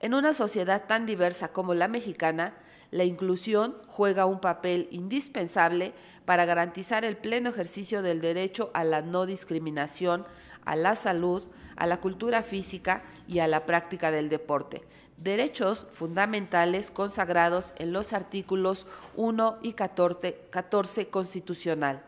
En una sociedad tan diversa como la mexicana, la inclusión juega un papel indispensable para garantizar el pleno ejercicio del derecho a la no discriminación, a la salud, a la cultura física y a la práctica del deporte, derechos fundamentales consagrados en los artículos 1 y 14, constitucional.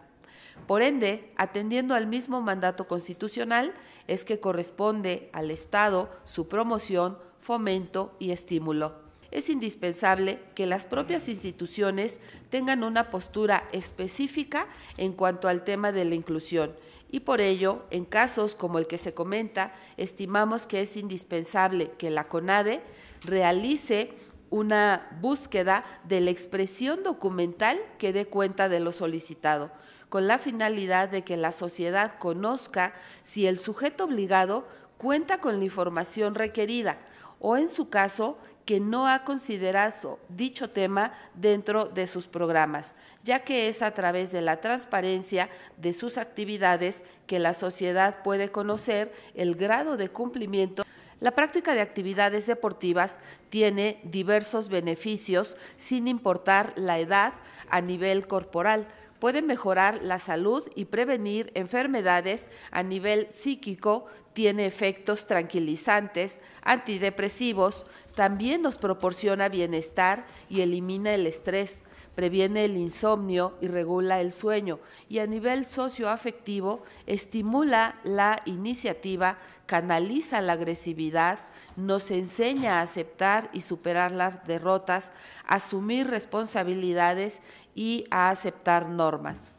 Por ende, atendiendo al mismo mandato constitucional, es que corresponde al Estado su promoción, fomento y estímulo. Es indispensable que las propias instituciones tengan una postura específica en cuanto al tema de la inclusión. Y por ello, en casos como el que se comenta, estimamos que es indispensable que la CONADE realice una búsqueda de la expresión documental que dé cuenta de lo solicitado, con la finalidad de que la sociedad conozca si el sujeto obligado cuenta con la información requerida o en su caso que no ha considerado dicho tema dentro de sus programas, ya que es a través de la transparencia de sus actividades que la sociedad puede conocer el grado de cumplimiento. La práctica de actividades deportivas tiene diversos beneficios sin importar la edad a nivel corporal. Puede mejorar la salud y prevenir enfermedades a nivel psíquico, tiene efectos tranquilizantes, antidepresivos, también nos proporciona bienestar y elimina el estrés, previene el insomnio y regula el sueño y a nivel socioafectivo estimula la iniciativa, canaliza la agresividad, nos enseña a aceptar y superar las derrotas, asumir responsabilidades y a aceptar normas.